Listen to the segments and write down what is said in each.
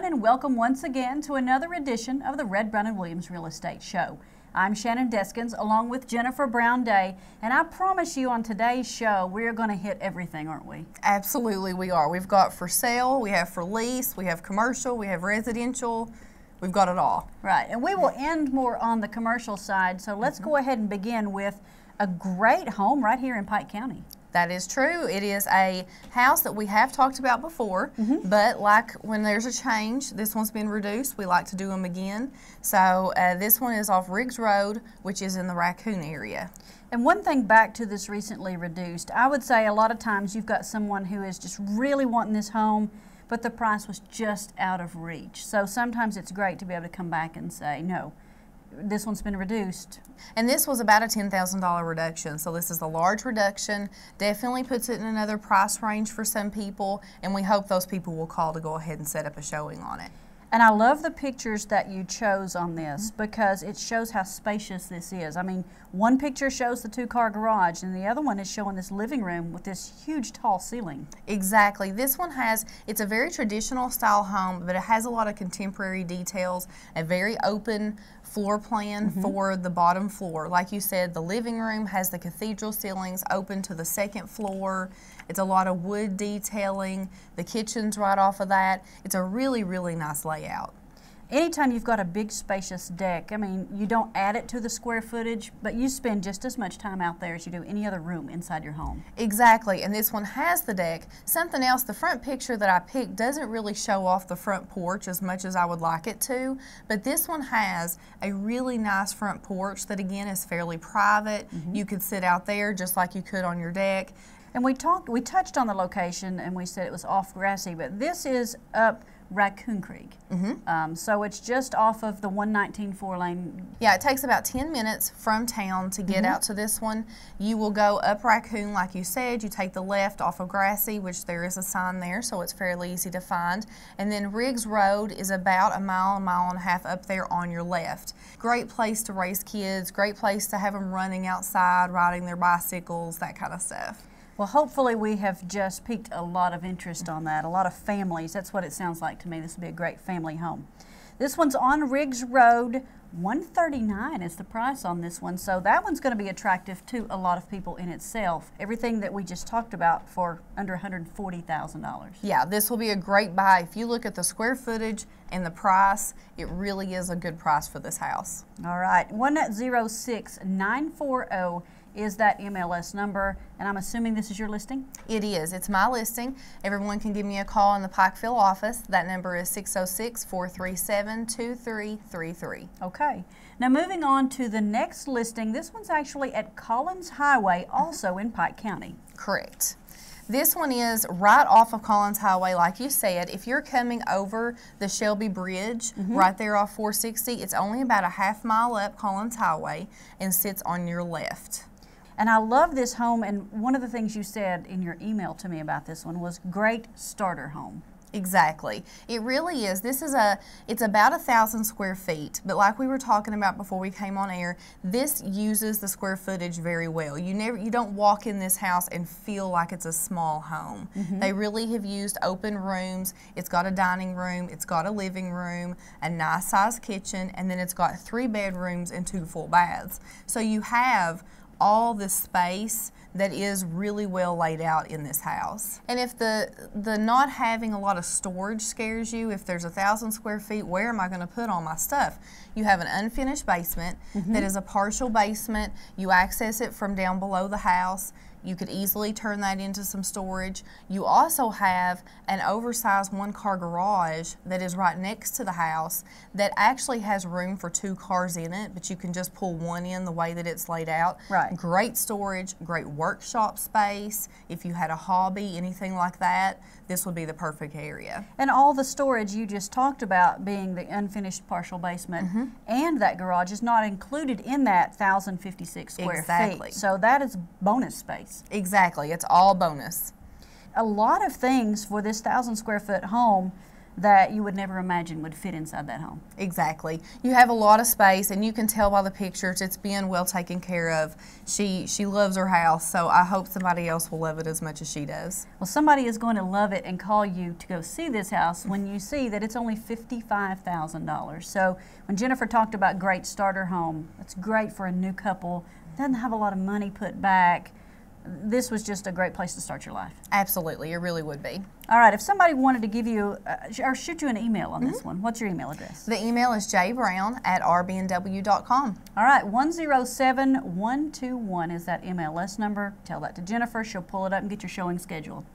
everyone, and welcome once again to another edition of the Redd Brown and Williams Real Estate Show. I'm Shannon Deskins along with Jennifer Brown Day, and I promise you on today's show we're going to hit everything, aren't we? Absolutely, we are. We've got for sale, we have for lease, we have commercial, we have residential. We've got it all. Right, and we will end more on the commercial side, so let's go ahead and begin with a great home right here in Pike County. That is true. It is a house that we have talked about before, but like when there's a change, this one's been reduced. We like to do them again. So uh, this one is off Riggs Road, which is in the Raccoon area. And one thing back to this recently reduced, I would say a lot of times you've got someone who is just really wanting this home, but the price was just out of reach. So sometimes it's great to be able to come back and say, no, this one's been reduced. And this was about a $10,000 reduction. So this is a large reduction. Definitely puts it in another price range for some people. And we hope those people will call to go ahead and set up a showing on it. And I love the pictures that you chose on this because it shows how spacious this is. I mean, one picture shows the two car garage, and the other one is showing this living room with this huge tall ceiling. Exactly. This one has, it's a very traditional style home, but it has a lot of contemporary details, a very open floor plan mm-hmm. for the bottom floor. Like you said, the living room has the cathedral ceilings open to the second floor. It's a lot of wood detailing. The kitchen's right off of that. It's a really, really nice layout. Anytime you've got a big spacious deck, I mean, you don't add it to the square footage, but you spend just as much time out there as you do any other room inside your home. Exactly, and this one has the deck. Something else, the front picture that I picked doesn't really show off the front porch as much as I would like it to, but this one has a really nice front porch that again is fairly private. Mm-hmm. You could sit out there just like you could on your deck. And we talked, we touched on the location, and we said it was off Grassy, but this is up Raccoon Creek. Um, so it's just off of the 119 four lane. Yeah, it takes about 10 minutes from town to get out to this one. You will go up Raccoon, like you said. You take the left off of Grassy, which there is a sign there, so it's fairly easy to find. And then Riggs Road is about a mile, a mile and a half up there on your left. Great place to raise kids, great place to have them running outside, riding their bicycles, that kind of stuff. Well, hopefully we have just piqued a lot of interest on that. A lot of families. That's what it sounds like to me. This would be a great family home. This one's on Riggs Road. 139 is the price on this one. So that one's going to be attractive to a lot of people in itself. Everything that we just talked about for under $140,000. Yeah, this will be a great buy. If you look at the square footage and the price, it really is a good price for this house. All right. 106940 is that MLS number. And I'm assuming this is your listing? It is. It's my listing. Everyone can give me a call in the Pikeville office. That number is 606 437 2333. Okay. Now moving on to the next listing. This one's actually at Collins Highway, also in Pike County. Correct. This one is right off of Collins Highway, like you said. If you're coming over the Shelby Bridge, mm-hmm. right there off 460, it's only about a half mile up Collins Highway and sits on your left. And I love this home. And one of the things you said in your email to me about this one was great starter home. Exactly. It really is. This is a, it's about a thousand square feet, but like we were talking about before we came on air, this uses the square footage very well. You never, you don't walk in this house and feel like it's a small home. Mm-hmm. They really have used open rooms. It's got a dining room, it's got a living room, a nice sized kitchen, and then it's got three bedrooms and two full baths. So you have all the space that is really well laid out in this house. And if the the not having a lot of storage scares you, if there's a thousand square feet, where am I going to put all my stuff? You have an unfinished basement that mm-hmm. is a partial basement. You access it from down below the house. You could easily turn that into some storage. You also have an oversized one car garage that is right next to the house that actually has room for two cars in it, but you can just pull one in the way that it's laid out. Right. Great storage, great workshop space. If you had a hobby, anything like that, this would be the perfect area. And all the storage you just talked about being the unfinished partial basement Mm-hmm. and that garage is not included in that 1,056 square Exactly. feet. So that is bonus space. Exactly, it's all bonus. A lot of things for this 1,000 square foot home that you would never imagine would fit inside that home. Exactly. You have a lot of space, and you can tell by the pictures it's being well taken care of. She she loves her house, so I hope somebody else will love it as much as she does. Well, somebody is going to love it and call you to go see this house when you see that it's only fifty-five thousand dollars. So when Jennifer talked about great starter home, it's great for a new couple. Doesn't have a lot of money put back. This was just a great place to start your life. Absolutely, it really would be. All right, if somebody wanted to give you uh, or shoot you an email on this one, what's your email address? The email is jbrown at rbnw.com. All right, 107121 is that MLS number. Tell that to Jennifer. She'll pull it up and get your showing scheduled.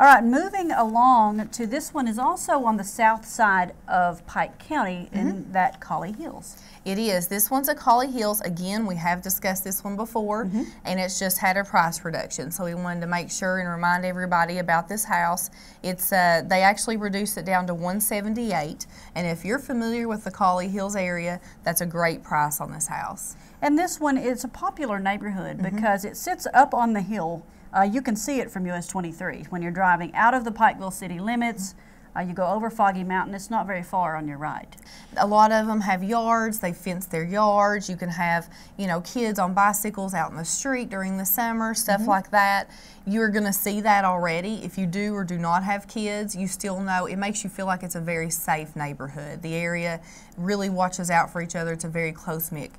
All right, moving along to this one is also on the south side of Pike County in mm-hmm. that Collie Hills. It is. This one's a Collie Hills. Again, we have discussed this one before, mm-hmm. and it's just had a price reduction. So we wanted to make sure and remind everybody about this house. It's uh, they actually reduced it down to 178, and if you're familiar with the Collie Hills area, that's a great price on this house. And this one is a popular neighborhood mm-hmm. because it sits up on the hill. Uh, you can see it from US 23 when you're driving out of the Pikeville city limits. Uh, you go over Foggy Mountain. It's not very far on your right. A lot of them have yards. They fence their yards. You can have, you know, kids on bicycles out in the street during the summer, stuff like that. You're going to see that already. If you do or do not have kids, you still know it makes you feel like it's a very safe neighborhood. The area really watches out for each other. It's a very close knit,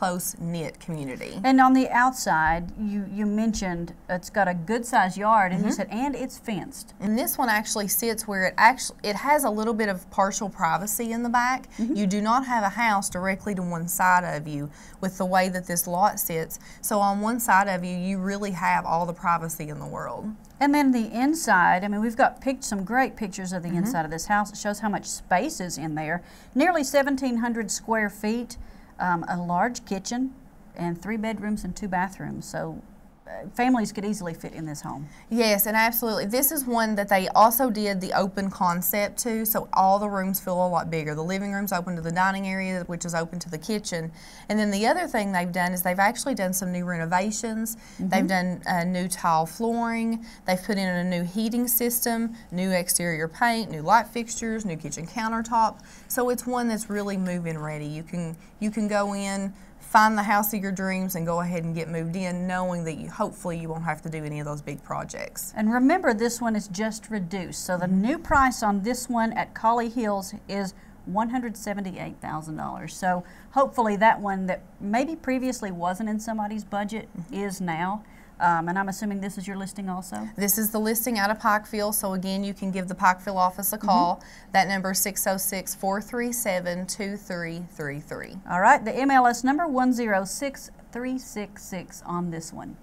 close knit community. And on the outside, you, you mentioned it's got a good sized yard, and you mm-hmm. said, and it's fenced. And this one actually sits where it actually it has a little bit of partial privacy in the back. Mm-hmm. You do not have a house directly to one side of you with the way that this lot sits. So on one side of you, you really have all the privacy in the world. And then the inside, I mean, we've got some great pictures of the mm-hmm. inside of this house. It shows how much space is in there. Nearly 1,700 square feet, um, a large kitchen, and three bedrooms and two bathrooms. So families could easily fit in this home. Yes, and absolutely. This is one that they also did the open concept to, so all the rooms feel a lot bigger. The living room's open to the dining area, which is open to the kitchen. And then the other thing they've done is they've actually done some new renovations. They've done uh, new tile flooring. They've put in a new heating system, new exterior paint, new light fixtures, new kitchen countertop. So it's one that's really move-in ready. You can you can go in find the house of your dreams and go ahead and get moved in knowing that you hopefully you won't have to do any of those big projects. And remember, this one is just reduced. So the new price on this one at Collie Hills is $178,000. So hopefully that one that maybe previously wasn't in somebody's budget mm-hmm. is now. Um, and I'm assuming this is your listing also? This is the listing out of Pikeville, so again, you can give the Pikeville office a call. That number is 606 437 2333. All right, the MLS number 106366 on this one.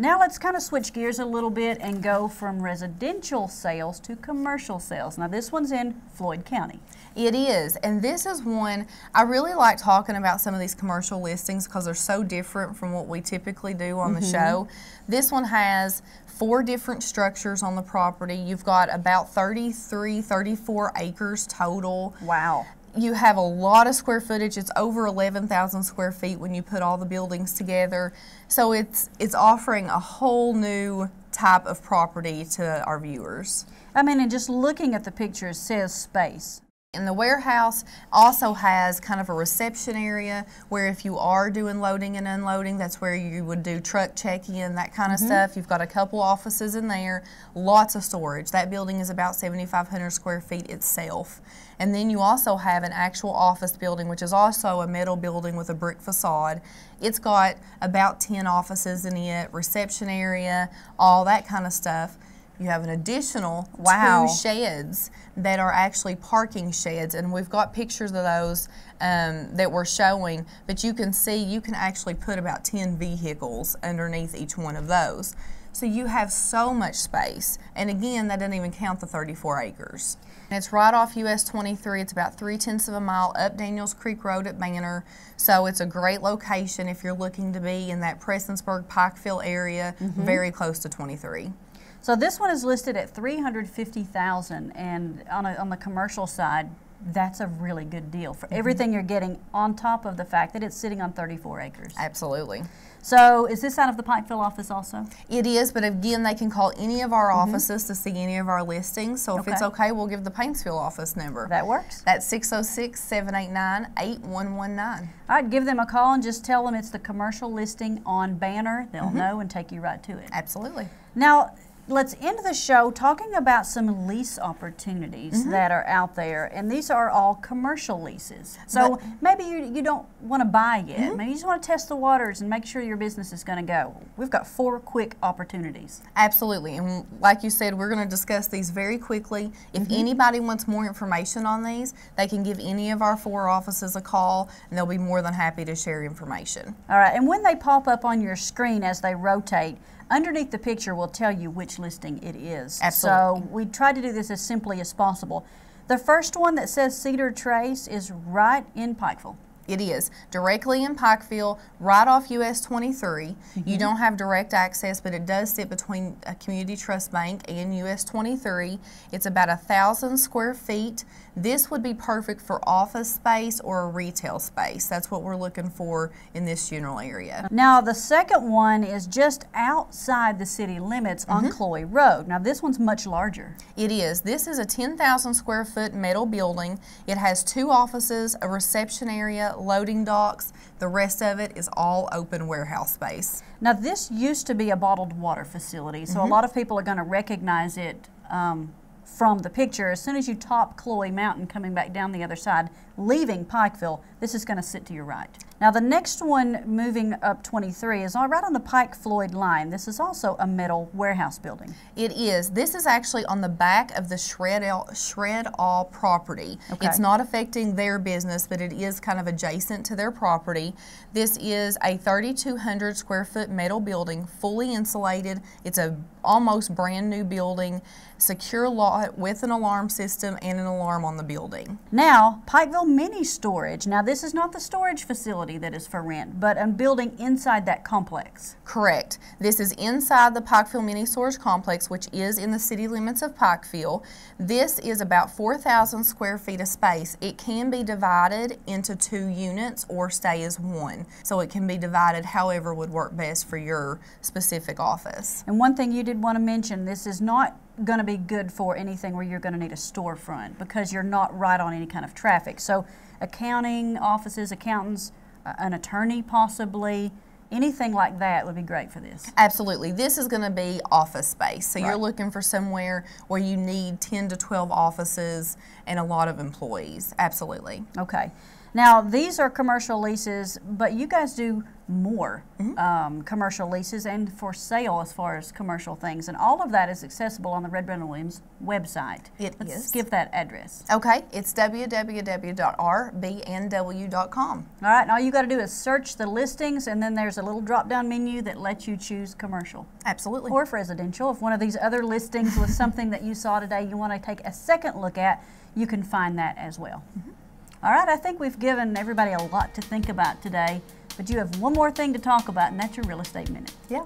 Now let's kind of switch gears a little bit and go from residential sales to commercial sales. Now this one's in Floyd County. It is, and this is one I really like talking about some of these commercial listings because they're so different from what we typically do on the mm-hmm. show. This one has four different structures on the property. You've got about 33, 34 acres total. Wow. You have a lot of square footage. It's over 11,000 square feet when you put all the buildings together. So it's it's offering a whole new type of property to our viewers. I mean, and just looking at the picture, it says space. And the warehouse also has kind of a reception area where if you are doing loading and unloading, that's where you would do truck check-in, that kind of mm-hmm. stuff. You've got a couple offices in there, lots of storage. That building is about 7,500 square feet itself. And then you also have an actual office building, which is also a metal building with a brick facade. It's got about 10 offices in it, reception area, all that kind of stuff. You have an additional Wow. two sheds that are actually parking sheds, and we've got pictures of those um, that we're showing. But you can see you can actually put about 10 vehicles underneath each one of those. So you have so much space, and again, that doesn't even count the 34 acres. And it's right off US 23. It's about three tenths of a mile up Daniels Creek Road at Banner. So it's a great location if you're looking to be in that Prestonsburg Pikeville area, very close to 23. So this one is listed at 350,000 and on, a, on the commercial side, that's a really good deal for everything you're getting on top of the fact that it's sitting on 34 acres. Absolutely. So is this out of the Pikeville office also? It is, but again, they can call any of our offices to see any of our listings. So if it's Mm-hmm. Okay. okay, we'll give the Paintsville office number. That works. That's 606 789 8119. All right, give them a call and just tell them it's the commercial listing on Banner. They'll Mm-hmm. know and take you right to it. Absolutely. Now, let's end the show talking about some lease opportunities Mm-hmm. that are out there, and these are all commercial leases. So maybe you, you don't want to buy yet. Mm-hmm. Maybe you just want to test the waters and make sure your business is going to go. We've got four quick opportunities. Absolutely. And like you said, we're going to discuss these very quickly. If Mm-hmm. anybody wants more information on these, they can give any of our four offices a call and they'll be more than happy to share information. All right, and when they pop up on your screen as they rotate, underneath the picture will tell you which listing it is. Absolutely. So we try to do this as simply as possible. The first one that says Cedar Trace is right in Pikeville. It is directly in Pikeville, right off US 23. You mm-hmm. don't have direct access, but it does sit between a Community Trust Bank and US 23. It's about a thousand square feet. This would be perfect for office space or a retail space. That's what we're looking for in this general area. Now, the second one is just outside the city limits on mm-hmm. Chloe Road. Now, this one's much larger. It is. This is a 10,000 square foot metal building. It has two offices, a reception area, loading docks. The rest of it is all open warehouse space. Now, this used to be a bottled water facility, so a lot of people are going to recognize it um, from the picture. As soon as you top Chloe Mountain coming back down the other side, leaving Pikeville, this is going to sit to your right. Now, the next one moving up 23 is all right on the Pike Floyd line. This is also a metal warehouse building. It is. This is actually on the back of the Shred All, Shred All property. Okay. It's not affecting their business, but it is kind of adjacent to their property. This is a 3,200 square foot metal building, fully insulated. It's a almost brand new building, secure lot with an alarm system and an alarm on the building. Now, Pikeville Mini Storage. Now, this is not the storage facility that is for rent, but a building inside that complex. Correct. This is inside the Pikeville Mini Storage Complex, which is in the city limits of Pikeville. This is about 4,000 square feet of space. It can be divided into two units or stay as one. So it can be divided however would work best for your specific office. And one thing you did want to mention this is not going to be good for anything where you're going to need a storefront because you're not right on any kind of traffic. So, accounting offices, accountants, an attorney possibly, anything like that would be great for this. Absolutely. This is going to be office space. So you're looking for somewhere where you need 10 to 12 offices and a lot of employees. Absolutely. Okay. Now, these are commercial leases, but you guys do more Mm-hmm. um, commercial leases and for sale as far as commercial things. And all of that is accessible on the Redd Brown and Williams website. It Let's is. give that address. Okay, it's www.rbnw.com. All right, and all you got to do is search the listings, and then there's a little drop down menu that lets you choose commercial Absolutely. or residential. If one of these other listings was something that you saw today you want to take a second look at, you can find that as well. Mm-hmm. All right, I think we've given everybody a lot to think about today, but you have one more thing to talk about, and that's your real estate minute. Yeah.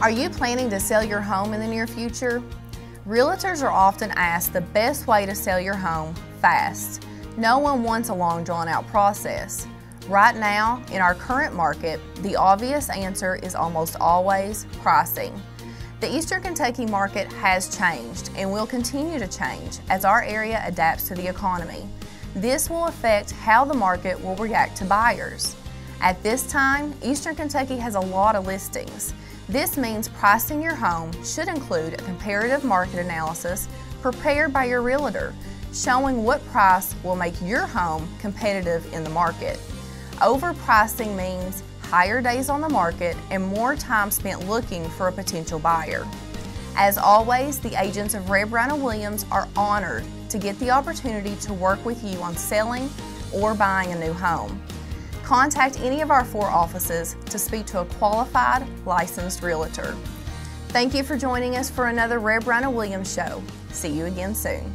Are you planning to sell your home in the near future? Realtors are often asked the best way to sell your home fast. No one wants a long drawn out process. Right now, in our current market, the obvious answer is almost always pricing. The Eastern Kentucky market has changed and will continue to change as our area adapts to the economy. This will affect how the market will react to buyers. At this time, Eastern Kentucky has a lot of listings. This means pricing your home should include a comparative market analysis prepared by your realtor, showing what price will make your home competitive in the market. Overpricing means higher days on the market and more time spent looking for a potential buyer. As always, the agents of Redd Brown Williams are honored to get the opportunity to work with you on selling or buying a new home. Contact any of our four offices to speak to a qualified, licensed realtor. Thank you for joining us for another Redd Brown Williams show. See you again soon.